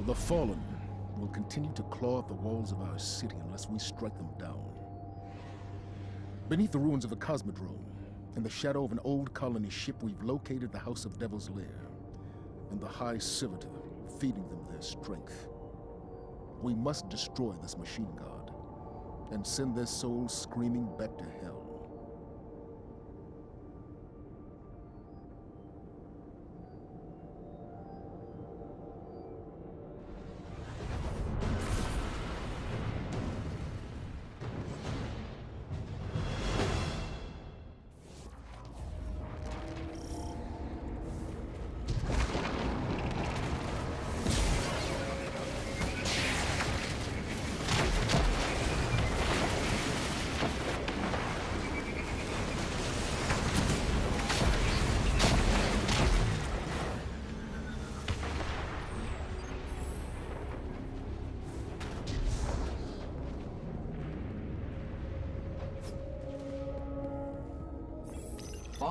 The Fallen will continue to claw at the walls of our city unless we strike them down. Beneath the ruins of the Cosmodrome, in the shadow of an old colony ship, we've located the House of Devil's Lair and the High Servitor, feeding them their strength. We must destroy this machine god and send their souls screaming back to hell.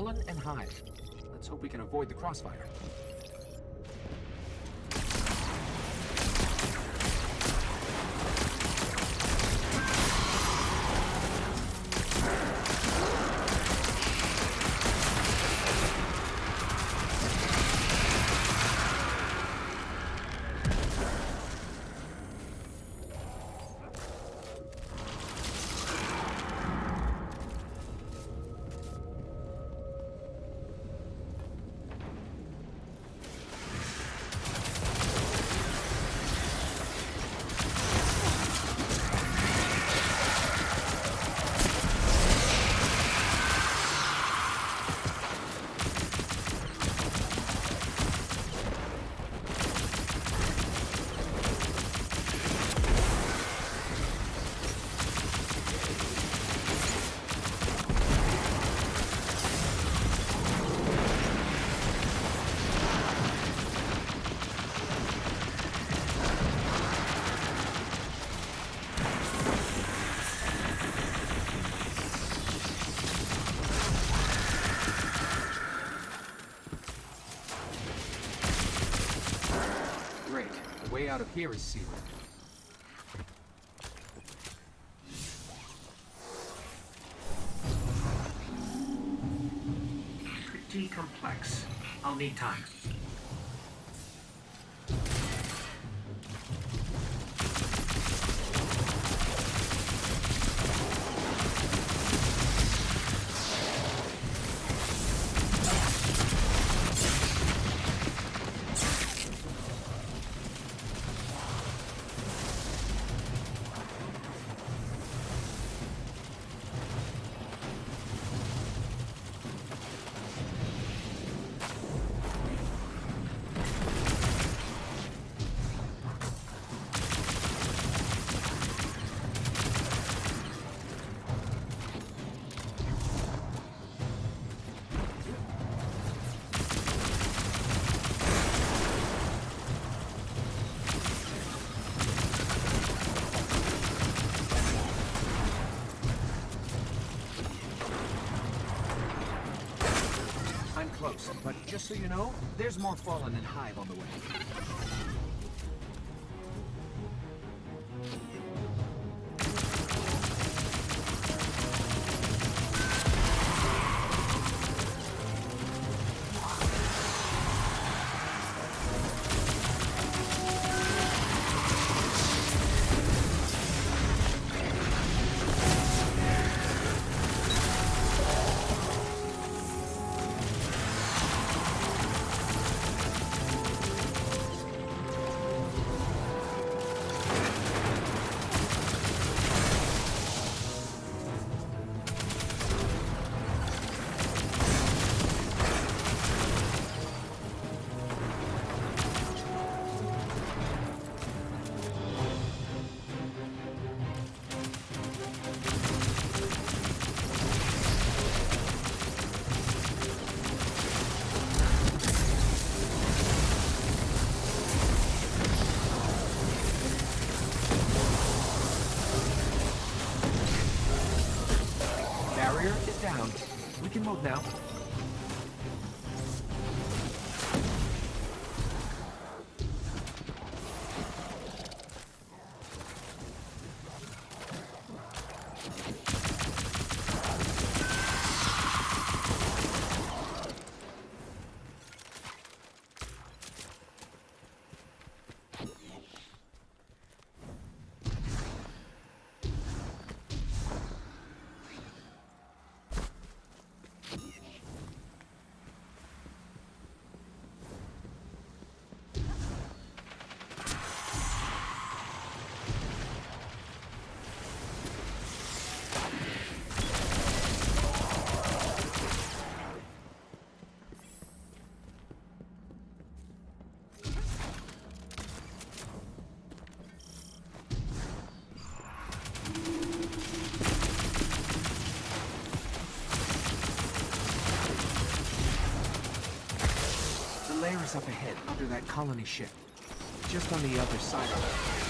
Fallen and Hive. Let's hope we can avoid the crossfire. Out of here is sealed. Pretty complex. I'll need time. Close, but just so you know, there's more Fallen and Hive on the way. Barrier is down. We can move now. Up ahead, under that colony ship. Just on the other side of it.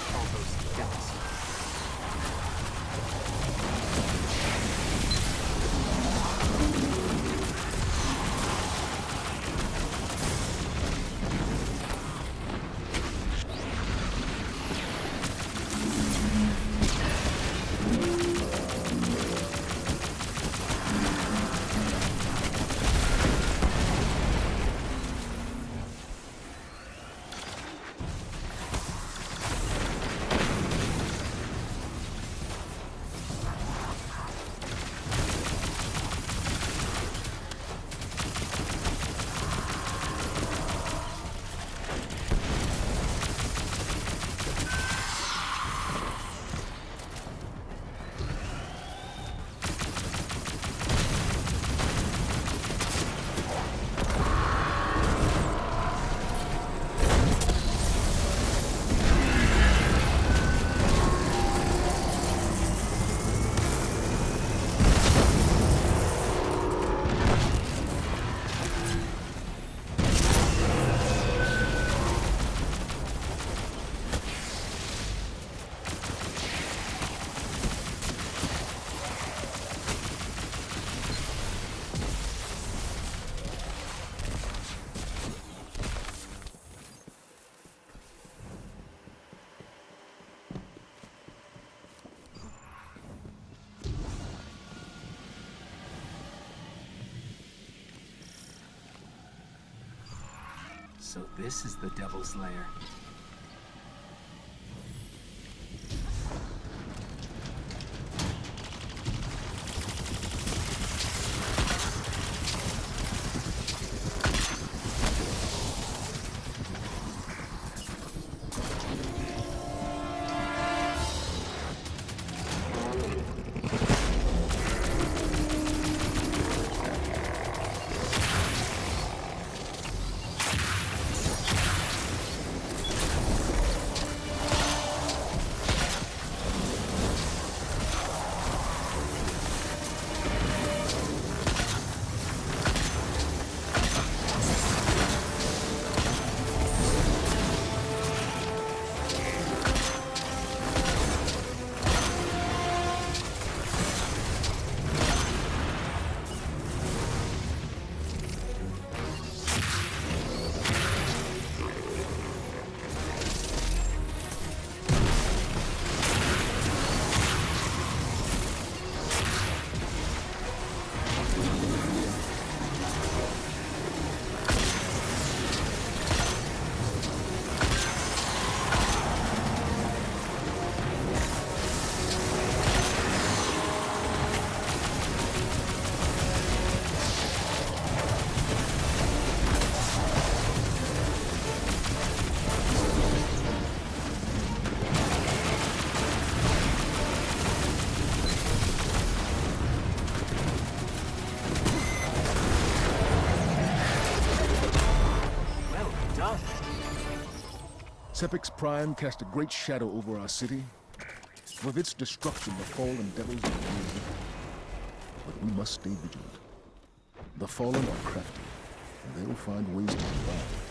So this is the Devil's Lair. Sepiks Prime cast a great shadow over our city. With its destruction, the fallen devils will rule. But we must stay vigilant. The fallen are crafty, and they'll find ways to survive.